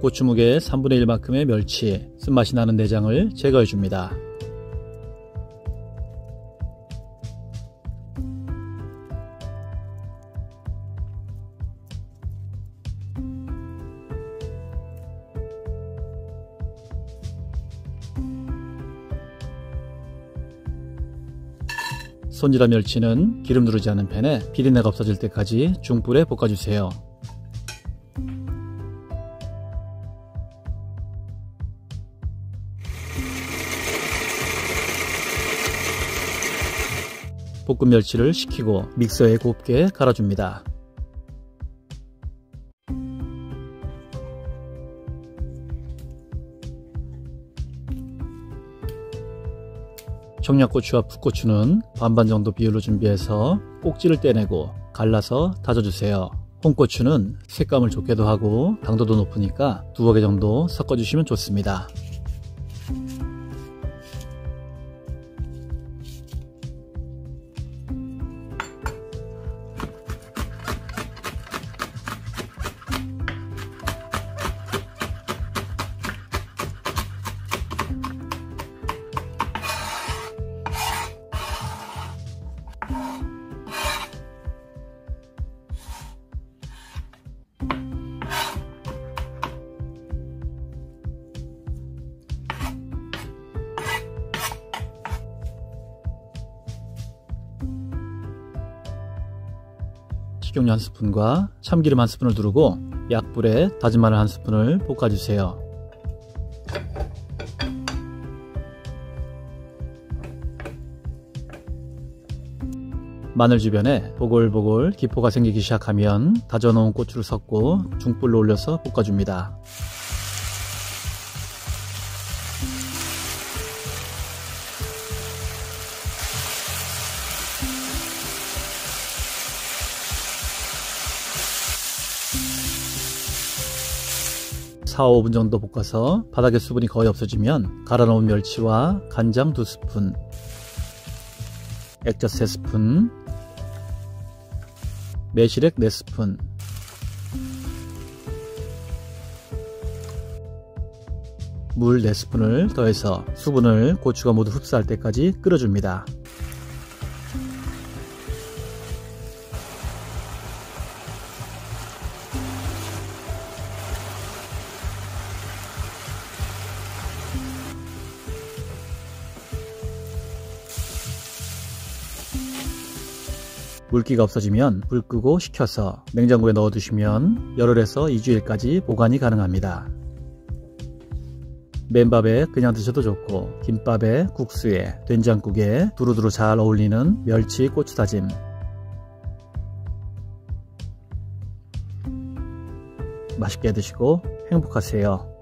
고추무게 3분의 1만큼의 멸치, 쓴맛이 나는 내장을 제거해 줍니다. 손질한 멸치는 기름 누르지 않은 팬에 비린내가 없어질 때까지 중불에 볶아주세요. 볶은 멸치를 식히고 믹서에 곱게 갈아줍니다. 청양고추와 풋고추는 반반 정도 비율로 준비해서 꼭지를 떼내고 갈라서 다져주세요. 홍고추는 색감을 좋게도 하고 당도도 높으니까 두어 개 정도 섞어주시면 좋습니다. 식용유 한 스푼과 참기름 한 스푼을 두르고 약불에 다진 마늘 한 스푼을 볶아주세요. 마늘 주변에 보글보글 기포가 생기기 시작하면 다져놓은 고추를 섞고 중불로 올려서 볶아줍니다. 4, 5분 정도 볶아서 바닥에 수분이 거의 없어지면 갈아 놓은 멸치와 간장 2스푼 액젓 3스푼 매실액 4스푼 물 4스푼을 더해서 수분을 고추가 모두 흡수할 때까지 끓여줍니다. 물기가 없어지면 불 끄고 식혀서 냉장고에 넣어 두시면 열흘에서 2주일까지 보관이 가능합니다. 맨밥에 그냥 드셔도 좋고 김밥에 국수에 된장국에 두루두루 잘 어울리는 멸치 고추다짐 맛있게 드시고 행복하세요.